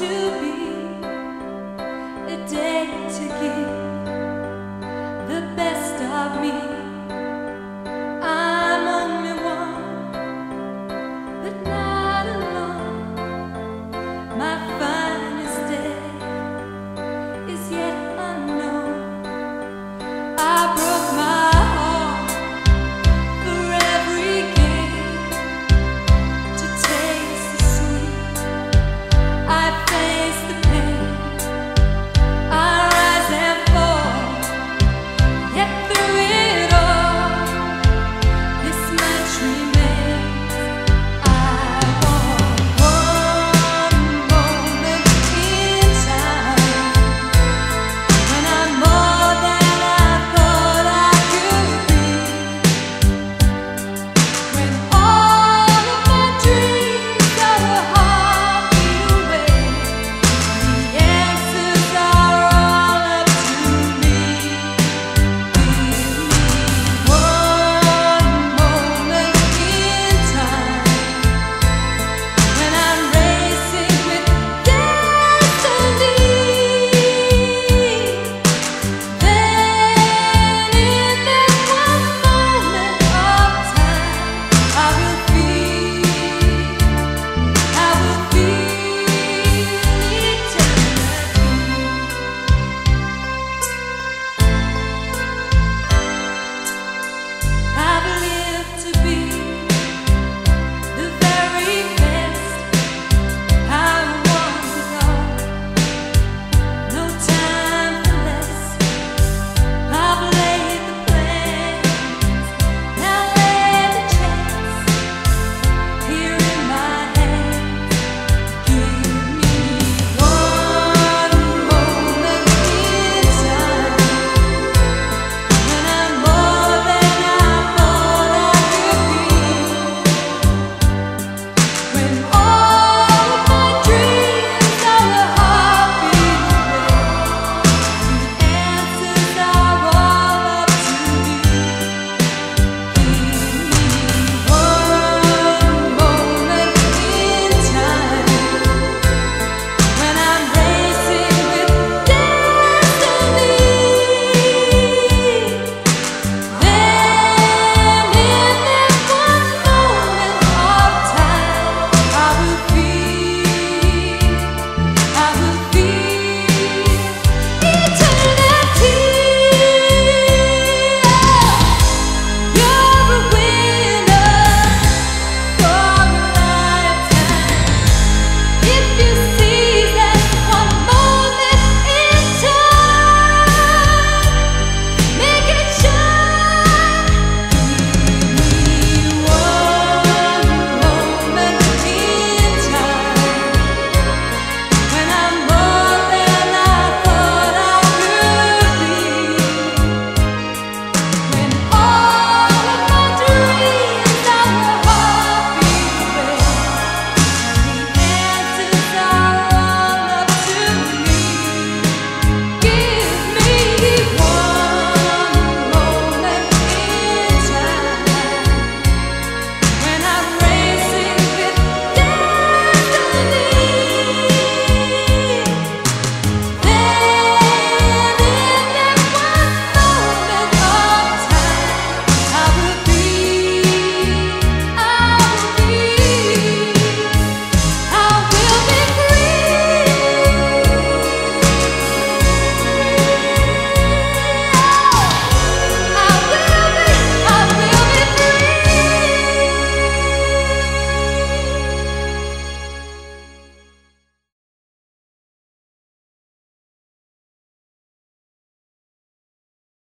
to be a day to give.